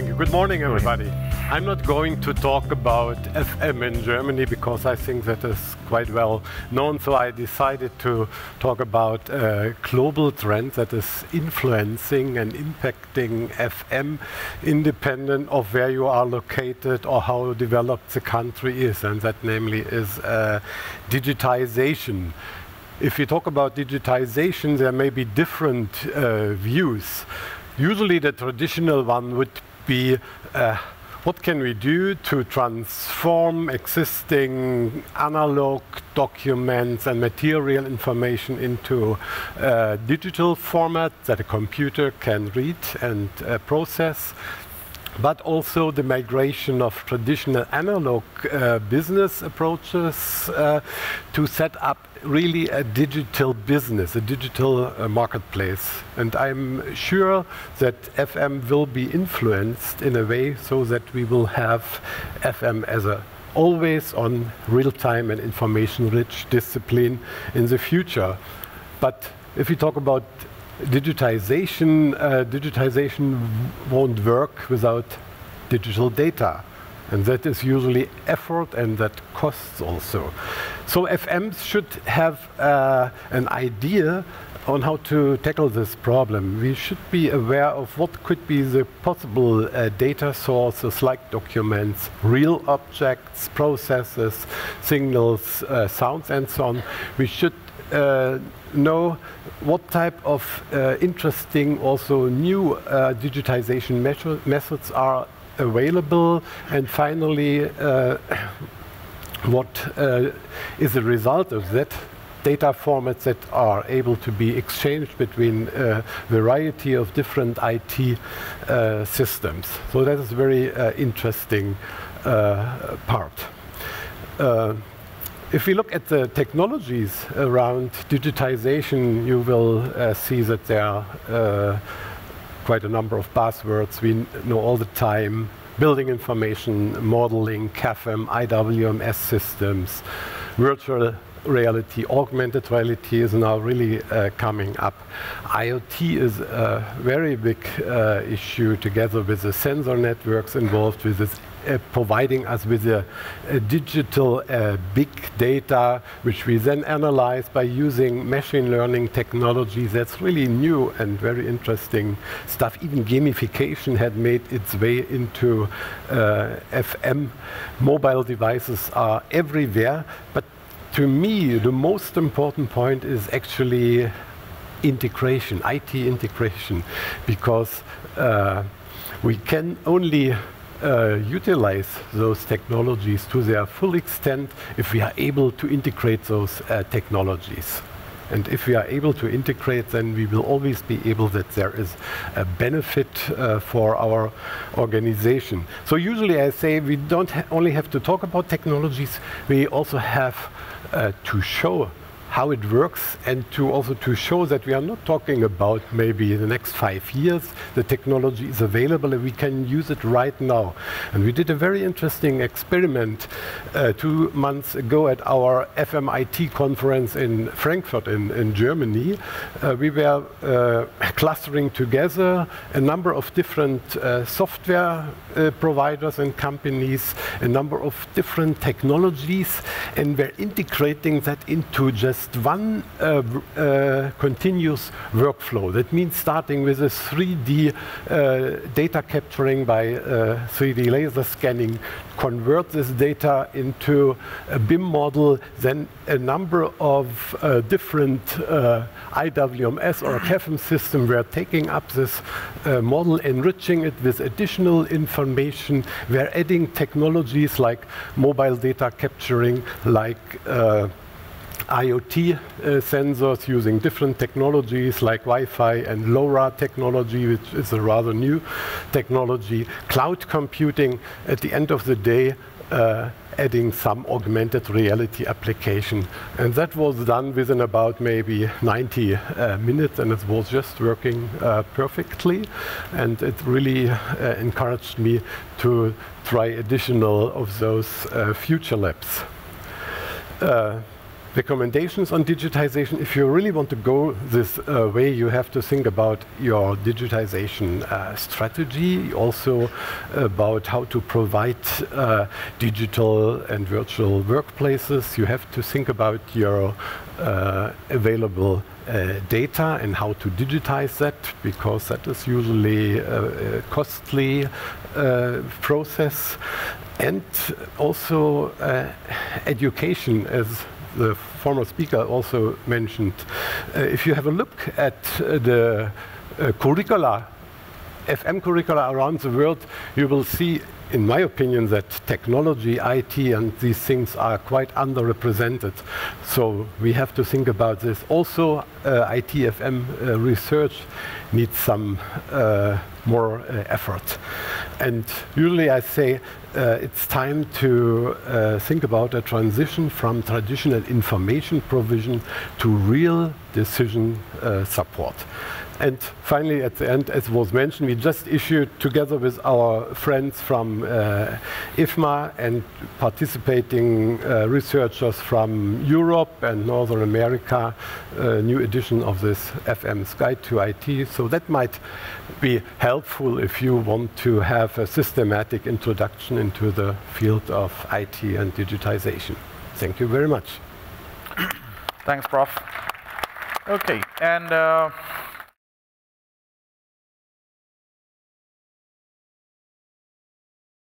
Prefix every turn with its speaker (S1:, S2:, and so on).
S1: Thank you. Good morning, everybody. I'm not going to talk about FM in Germany because I think that is quite well known. So I decided to talk about a global trend that is influencing and impacting FM independent of where you are located or how developed the country is. And that namely is uh, digitization. If you talk about digitization, there may be different uh, views. Usually the traditional one would be uh, what can we do to transform existing analog documents and material information into uh, digital format that a computer can read and uh, process but also the migration of traditional analog uh, business approaches uh, to set up really a digital business, a digital uh, marketplace. And I'm sure that FM will be influenced in a way so that we will have FM as a always on real-time and information-rich discipline in the future. But if we talk about digitization, uh, digitization won't work without digital data. And that is usually effort and that costs also. So FMs should have uh, an idea on how to tackle this problem. We should be aware of what could be the possible uh, data sources like documents, real objects, processes, signals, uh, sounds, and so on. We should know what type of uh, interesting, also new uh, digitization methods are available, and finally, uh, what uh, is the result of that data formats that are able to be exchanged between a variety of different IT uh, systems. So that is a very uh, interesting uh, part. If we look at the technologies around digitization, you will uh, see that there are uh, quite a number of buzzwords we know all the time. Building information, modeling, CAFM, IWMS systems, virtual reality, augmented reality is now really uh, coming up. IoT is a very big uh, issue together with the sensor networks involved with this providing us with a, a digital uh, big data, which we then analyze by using machine learning technology. That's really new and very interesting stuff. Even gamification had made its way into uh, FM. Mobile devices are everywhere, but to me, the most important point is actually integration, IT integration, because uh, we can only uh, utilize those technologies to their full extent if we are able to integrate those uh, technologies. And if we are able to integrate, then we will always be able that there is a benefit uh, for our organization. So usually I say we don't ha only have to talk about technologies, we also have uh, to show how it works and to also to show that we are not talking about maybe the next five years. The technology is available and we can use it right now. And we did a very interesting experiment uh, two months ago at our FMIT conference in Frankfurt in, in Germany. Uh, we were uh, clustering together a number of different uh, software uh, providers and companies, a number of different technologies, and we're integrating that into just just one uh, uh, continuous workflow. That means starting with a 3D uh, data capturing by 3D uh, laser scanning, convert this data into a BIM model, then a number of uh, different uh, IWMS or CAFM system were taking up this model, enriching it with additional information. We're adding technologies like mobile data capturing, like IoT uh, sensors using different technologies like Wi-Fi and LoRa technology, which is a rather new technology. Cloud computing, at the end of the day, uh, adding some augmented reality application. And that was done within about maybe 90 uh, minutes, and it was just working uh, perfectly. And it really uh, encouraged me to try additional of those uh, future labs. Recommendations on digitization. If you really want to go this uh, way, you have to think about your digitization uh, strategy, also about how to provide uh, digital and virtual workplaces. You have to think about your uh, available uh, data and how to digitize that because that is usually a, costly uh, process and also education as the former speaker also mentioned. Uh, if you have a look at uh, the uh, curricula, FM curricula around the world, you will see in my opinion, that technology, IT, and these things are quite underrepresented. So we have to think about this. Also, uh, ITFM uh, research needs some uh, more uh, effort. And usually I say uh, it's time to uh, think about a transition from traditional information provision to real decision support. And finally, at the end, as was mentioned, we just issued together with our friends uh, IFMA and participating uh, researchers from Europe and Northern America, a new edition of this FM's Guide to IT. So that might be helpful if you want to have a systematic introduction into the field of IT and digitization. Thank you very much.
S2: Thanks, Prof. Okay, and uh